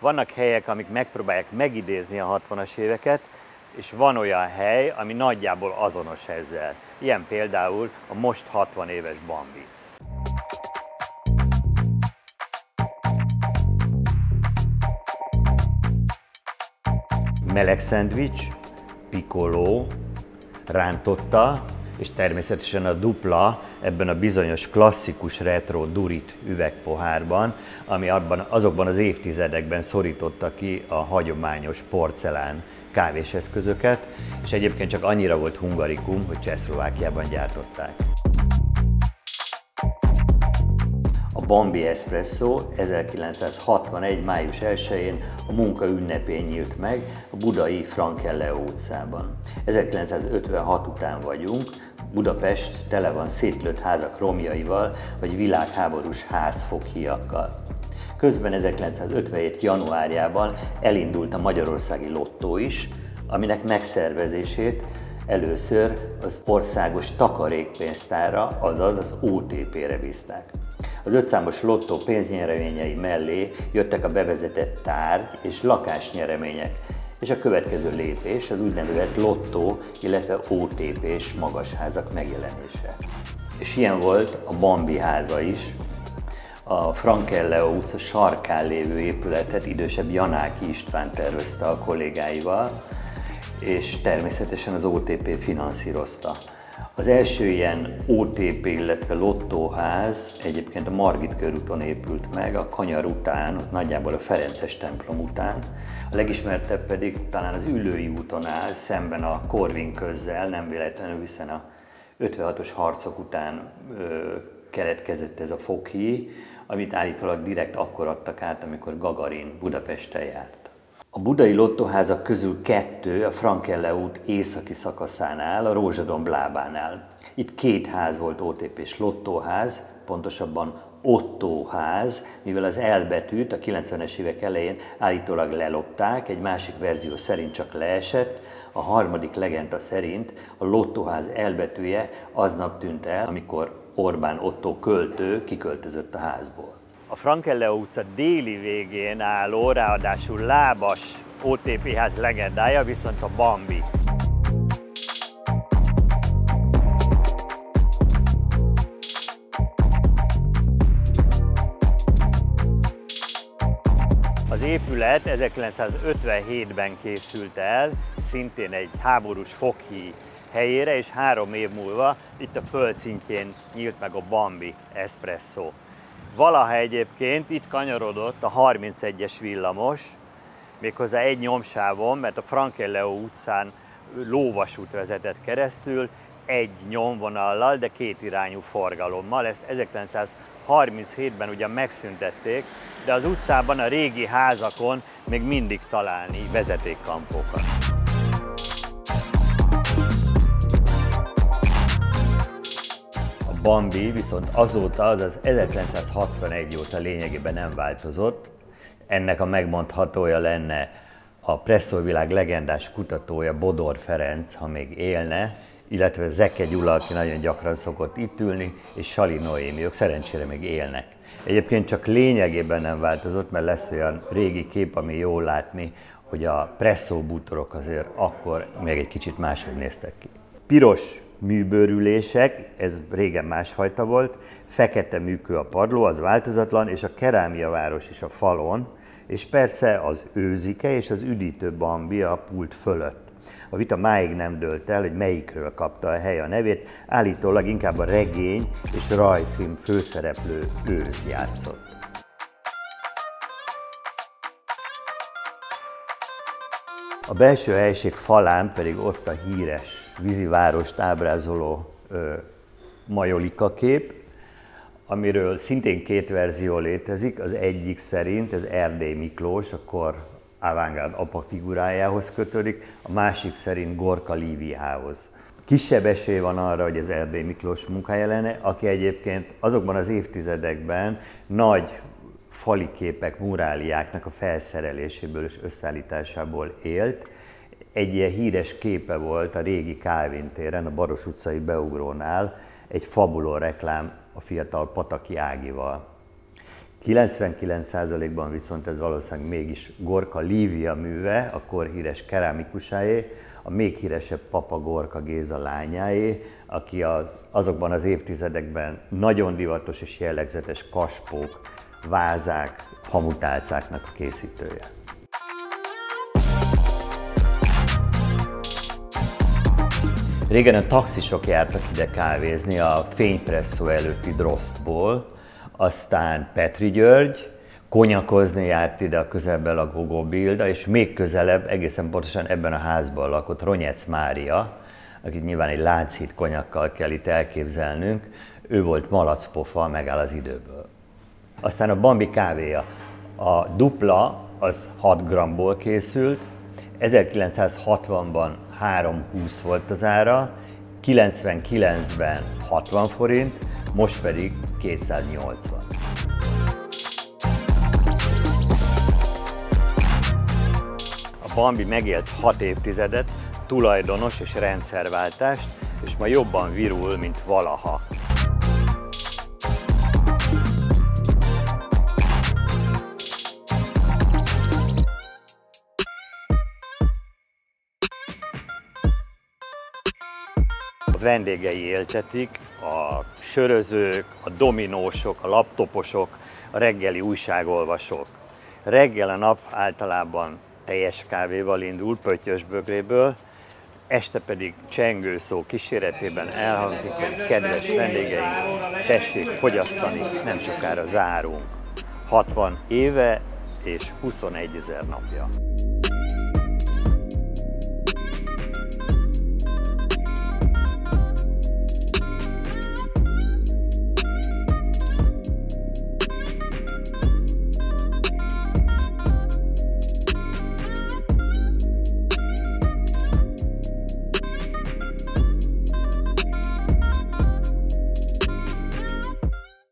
Vannak helyek, amik megpróbálják megidézni a 60-as éveket, és van olyan hely, ami nagyjából azonos ezzel. Ilyen például a most 60 éves Bambi. Meleg szendvics, pikoló, rántotta, és természetesen a dupla ebben a bizonyos klasszikus retro durit üvegpohárban, ami abban, azokban az évtizedekben szorította ki a hagyományos porcelán kávéseszközöket, és egyébként csak annyira volt hungarikum, hogy Csehszlovákiában gyártották. A Bambi Espresso 1961. május 1-én a munka ünnepén nyílt meg a budai Frankelleo utcában. 1956 után vagyunk, Budapest tele van szétlőtt házak romjaival, vagy világháborús házfoghiakkal. Közben 1957. januárjában elindult a magyarországi lottó is, aminek megszervezését először az országos takarékpénztára, azaz az OTP-re bízták. Az ötszámos lottó pénznyereményei mellé jöttek a bevezetett tárgy és lakásnyeremények, és a következő lépés az úgynevezett lottó, illetve OTP-s magasházak megjelenése. És ilyen volt a Bambi háza is, a Frankelleo utca sarkán lévő épületet idősebb Janáki István tervezte a kollégáival, és természetesen az OTP finanszírozta. Az első ilyen OTP, illetve lottóház egyébként a Margit körúton épült meg, a kanyar után, ott nagyjából a Ferences templom után. A legismertebb pedig talán az Ülői úton áll, szemben a Korvin közzel, nem véletlenül, hiszen a 56-os harcok után ö, keletkezett ez a fokhi, amit állítólag direkt akkor adtak át, amikor Gagarin Budapesten járt. A budai lottóházak közül kettő a Frankelle út északi szakaszánál, a Rózsadomb lábánál. Itt két ház volt OTP-s lottóház, pontosabban Otto ház, mivel az elbetűt a 90-es évek elején állítólag lelopták, egy másik verzió szerint csak leesett, a harmadik legenda szerint a lottóház elbetűje aznap tűnt el, amikor Orbán Otto költő kiköltözött a házból. A Frankelle utca déli végén álló, ráadásul lábas OTP ház legendája viszont a Bambi. Az épület 1957-ben készült el, szintén egy háborús fokhi helyére, és három év múlva itt a földszintjén nyílt meg a Bambi Espresso. Valaha egyébként itt kanyarodott a 31-es villamos, méghozzá egy nyomsávon, mert a Frankelleo utcán lóvasút vezetett keresztül, egy nyomvonallal, de két irányú forgalommal. Ezt 1937-ben ugyan megszüntették, de az utcában a régi házakon még mindig találni vezetékkampókat. Bambi viszont azóta, azaz 1961 óta lényegében nem változott. Ennek a megmondhatója lenne a presszorvilág legendás kutatója Bodor Ferenc, ha még élne, illetve Zeke Gyula, aki nagyon gyakran szokott itt ülni, és Sali Noémi, ők szerencsére még élnek. Egyébként csak lényegében nem változott, mert lesz olyan régi kép, ami jól látni, hogy a presszó bútorok azért akkor még egy kicsit máshogy néztek ki. Piros műbőrülések, ez régen másfajta volt, fekete műkő a padló, az változatlan, és a kerámia város is a falon, és persze az őzike és az üdítő bambi a pult fölött. A vita máig nem dőlt el, hogy melyikről kapta a hely a nevét, állítólag inkább a regény és rajzfilm főszereplő őz játszott. A belső helység falán pedig ott a híres vízivárost ábrázoló ö, majolika kép, amiről szintén két verzió létezik. Az egyik szerint ez Erdély Miklós, akkor Avangard apa figurájához kötődik, a másik szerint Gorka Líviához. Kisebb esély van arra, hogy ez Erdély Miklós munkája lenne, aki egyébként azokban az évtizedekben nagy fali képek, muráliáknak a felszereléséből és összeállításából élt. Egy ilyen híres képe volt a régi Kálvin téren, a Baros utcai beugrónál, egy fabuló reklám a fiatal Pataki Ágival. 99%-ban viszont ez valószínűleg mégis Gorka Lívia műve, a kor híres kerámikusáé, a még híresebb Papa Gorka Géza lányáé, aki az, azokban az évtizedekben nagyon divatos és jellegzetes kaspók, vázák, hamutálcáknak a készítője. Régen a taxisok jártak ide kávézni a fénypresszó előtti Drostból, aztán Petri György, konyakozni járt ide a közelben a Gogo Bilda, és még közelebb, egészen pontosan ebben a házban lakott Ronyec Mária, akit nyilván egy Lánchíd konyakkal kell itt elképzelnünk, ő volt malacpofa, megáll az időből. Aztán a Bambi kávéja. A dupla az 6 g-ból készült, 1960-ban 3,20 volt az ára, 99-ben 60 forint, most pedig 280. A Bambi megélt 6 évtizedet, tulajdonos és rendszerváltást, és ma jobban virul, mint valaha. Vendégei éltetik, a sörözők, a dominósok, a laptoposok, a reggeli újságolvasók. Reggel a nap általában teljes kávéval indul, pöttyös bögréből, este pedig csengő szó kíséretében elhangzik, hogy kedves vendégeink, tessék fogyasztani, nem sokára zárunk. 60 éve és 21 ezer napja.